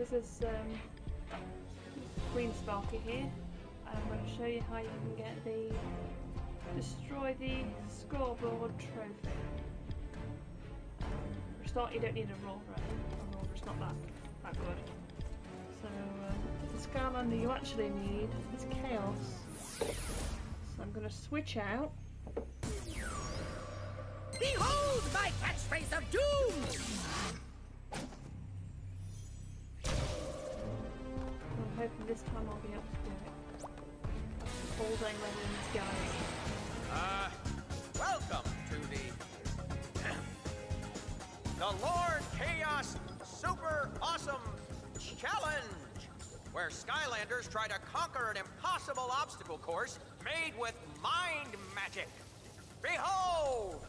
This is um, Queen Sparkie here. I'm going to show you how you can get the destroy the scoreboard trophy. Um, for a start, you don't need a roller. A roller's not that that good. So um, the Skylander you actually need is Chaos. So I'm going to switch out. Behold my catchphrase of doom! This time I'll be able to do it. All day in this. Uh, welcome to the the Lord Chaos Super Awesome Challenge, where Skylanders try to conquer an impossible obstacle course made with mind magic. Behold!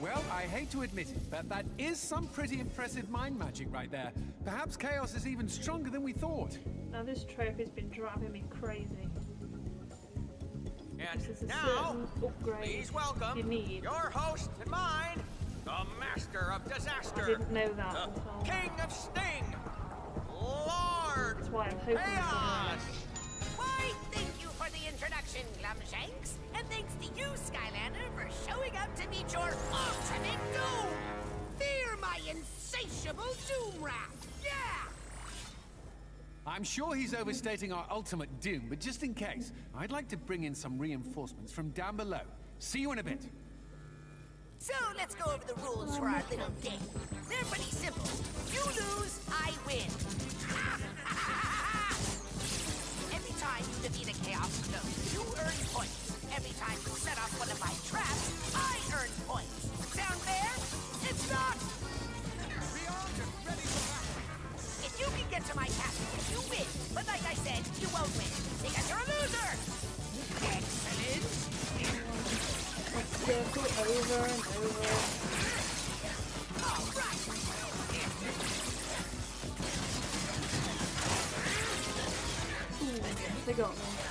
Well, I hate to admit it, but that is some pretty impressive mind magic right there. Perhaps Chaos is even stronger than we thought. Now this trophy's been driving me crazy. And This is a now, certain upgrade please welcome you need. your host and mine, the Master of Disaster, I didn't know that the King of Sting, Lord that's why I'm hoping Chaos. The introduction, Glumshanks. And thanks to you, Skylander, for showing up to meet your ultimate doom! Fear my insatiable doom wrath! Yeah! I'm sure he's overstating our ultimate doom, but just in case, I'd like to bring in some reinforcements from down below. See you in a bit. So let's go over the rules for our little game. They're pretty simple. You lose, I win. Every time you defeat a Chaos Float, you earn points. Every time you set off one of my traps, I earn points. Sound fair? It's not! If you can get to my castle, you win. But like I said, you won't win, because you're a loser! Excellent! Let's circle over and over. All they got me.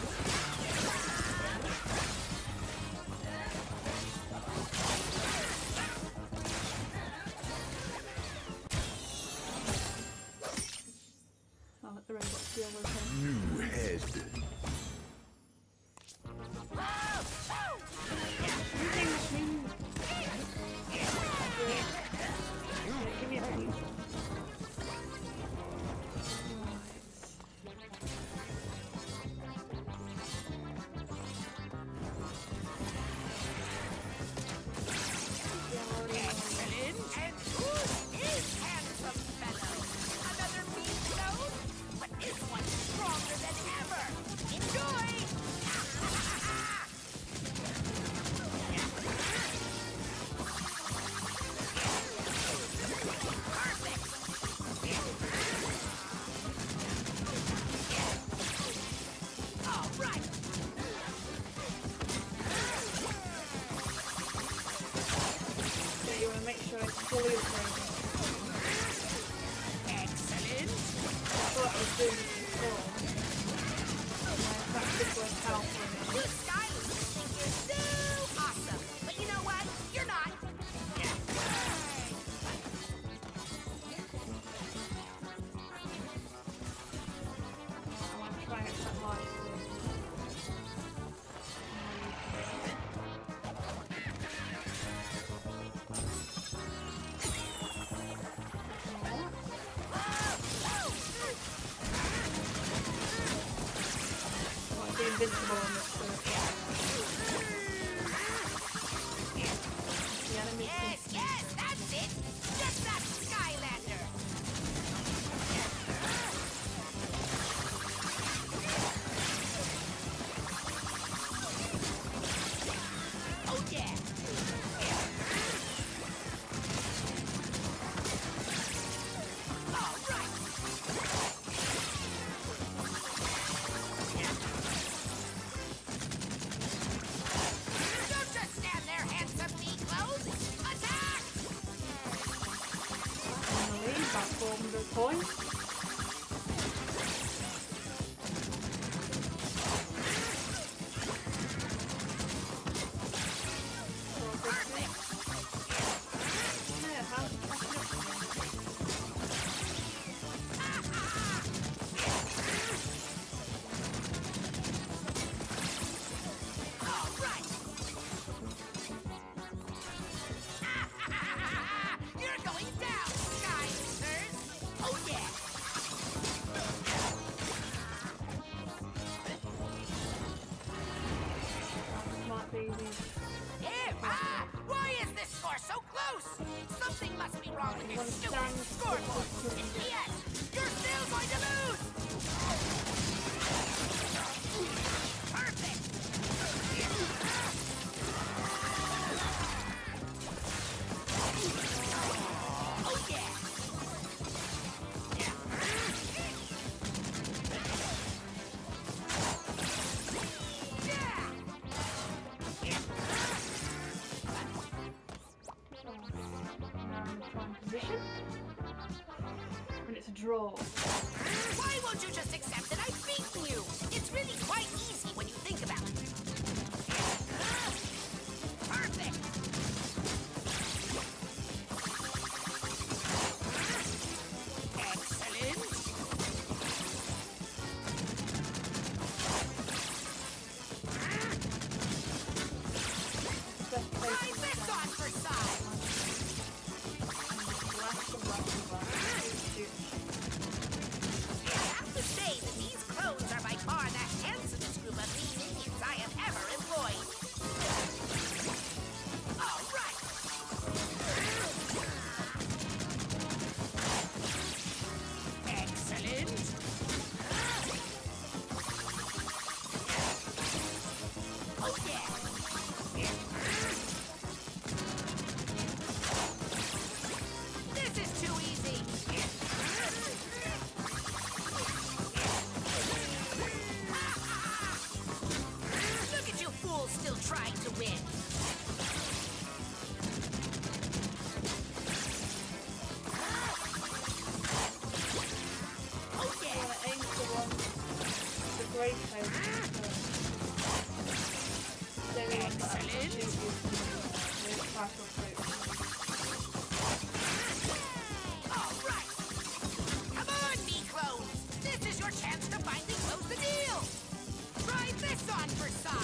Wrong with One stupid scoreboard! Draw. This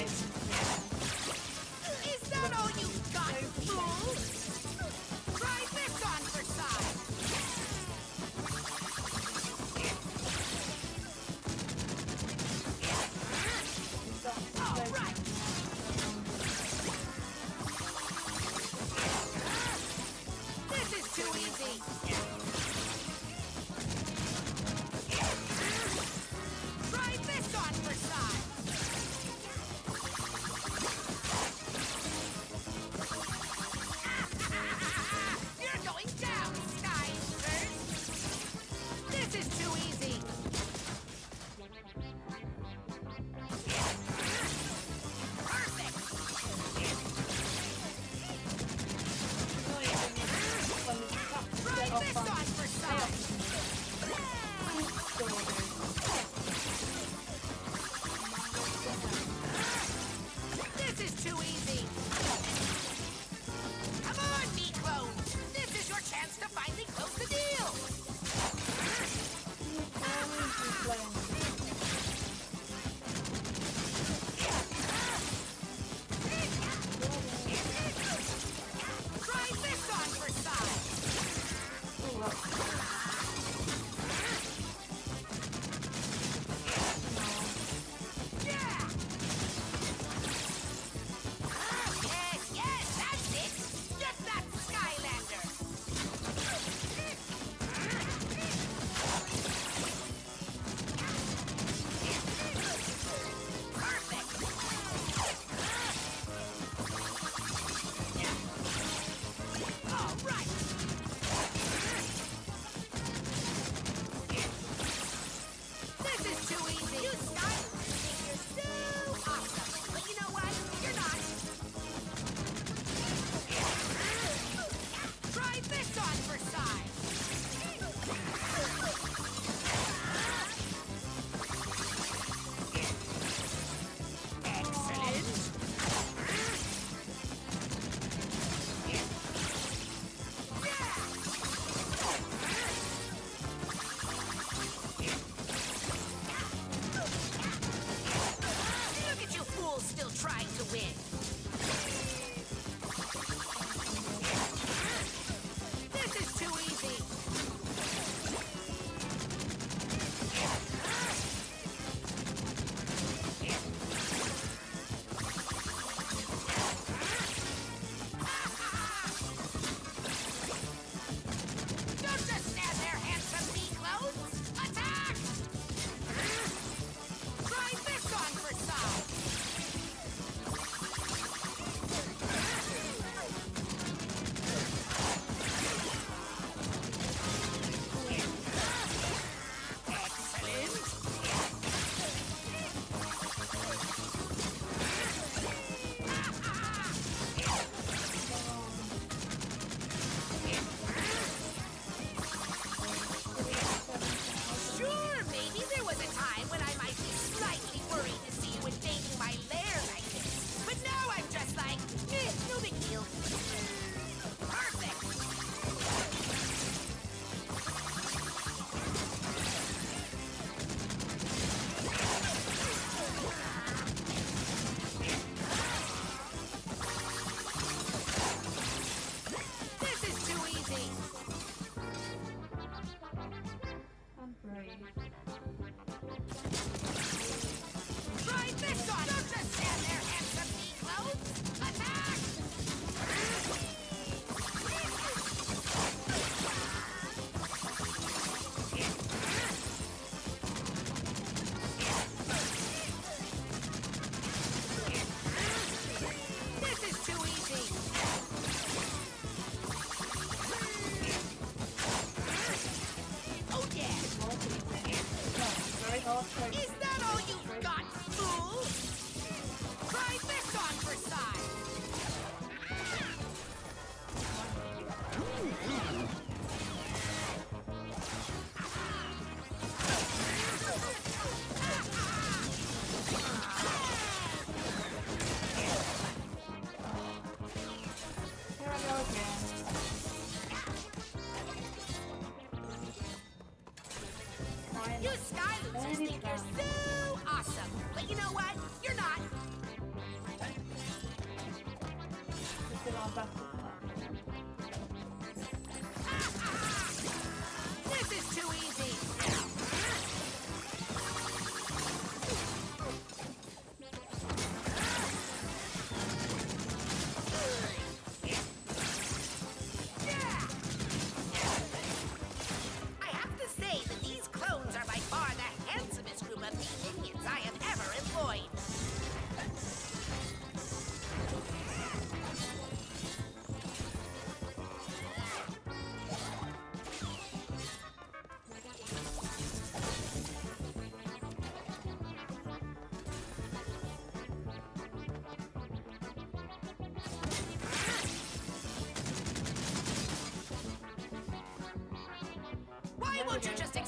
Is that all you got, fool?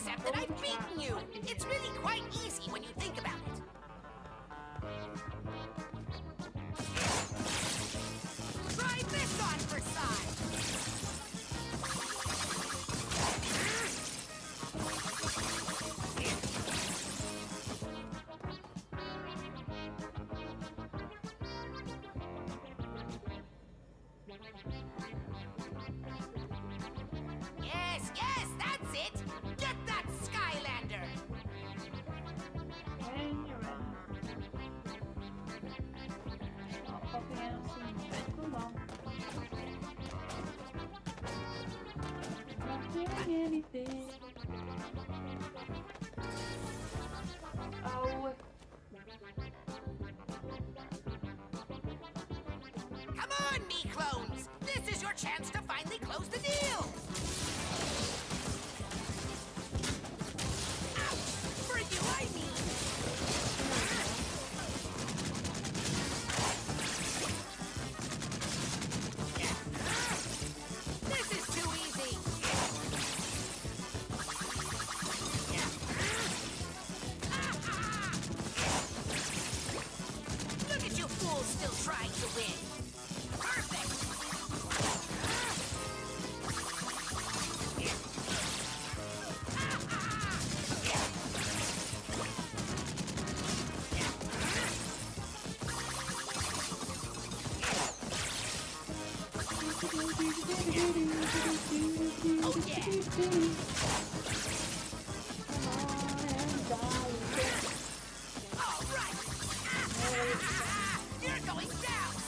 accept that I've beaten you. doing anything. Oh. Come on, me clones! This is your chance to You're going down!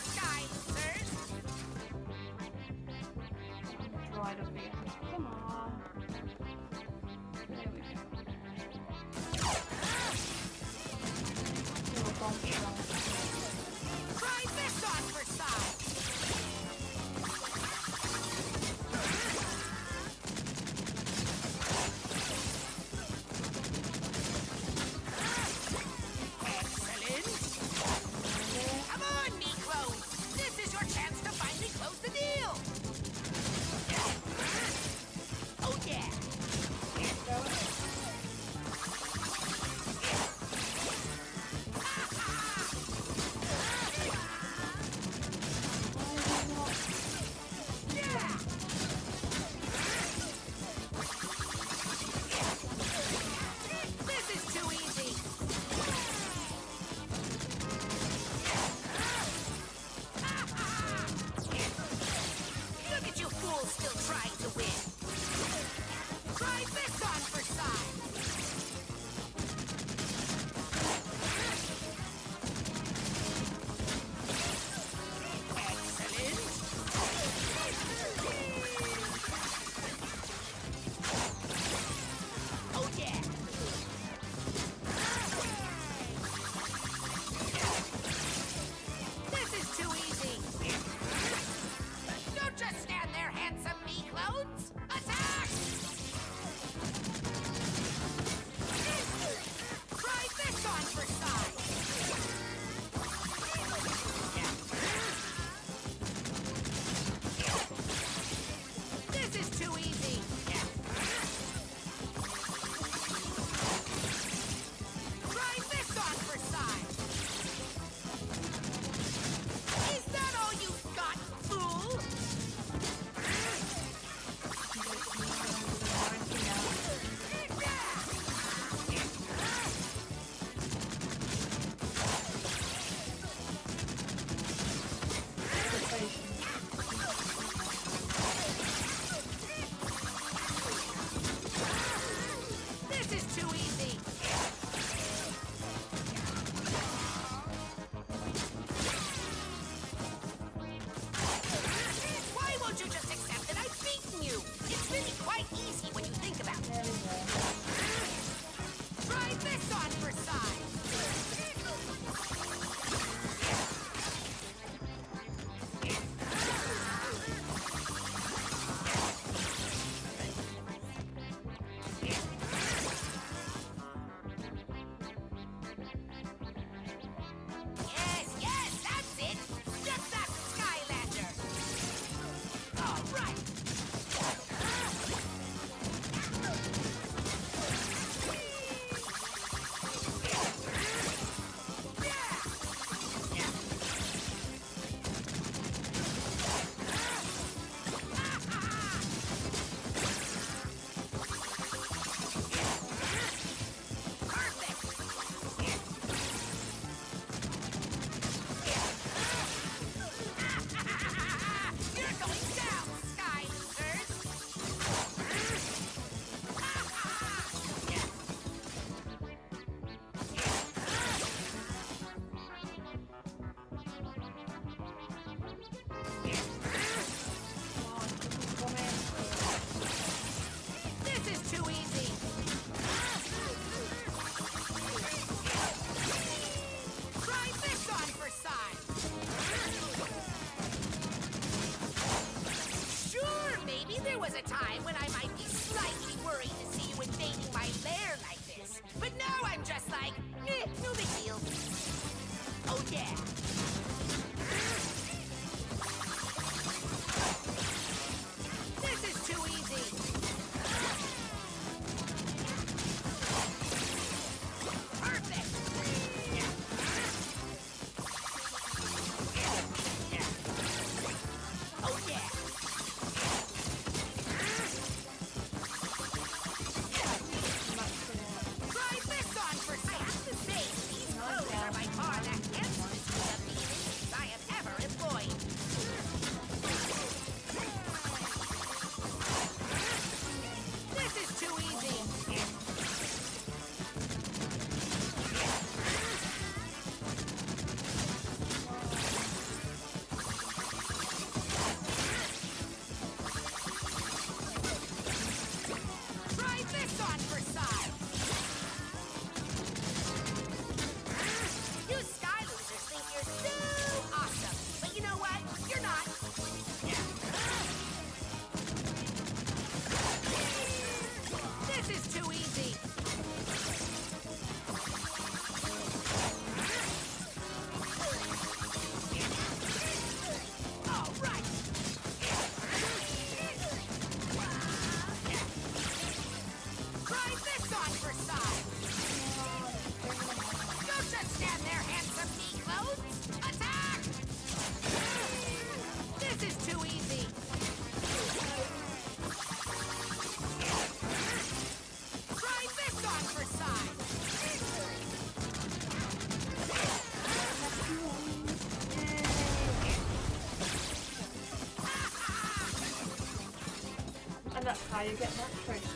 Versailles. how you get that tree.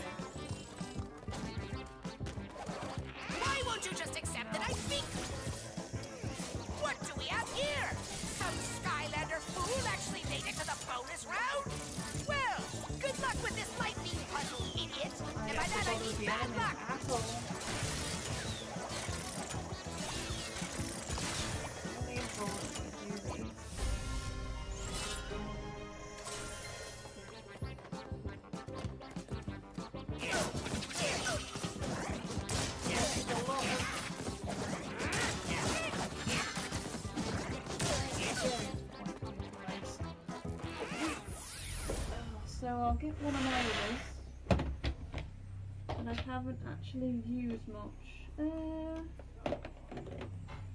get one of my others that I haven't actually used much. Uh,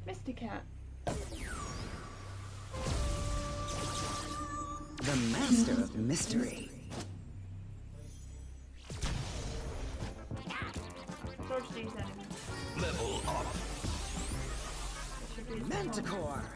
Mr. Cat. The master of mystery. Level up. Manticore.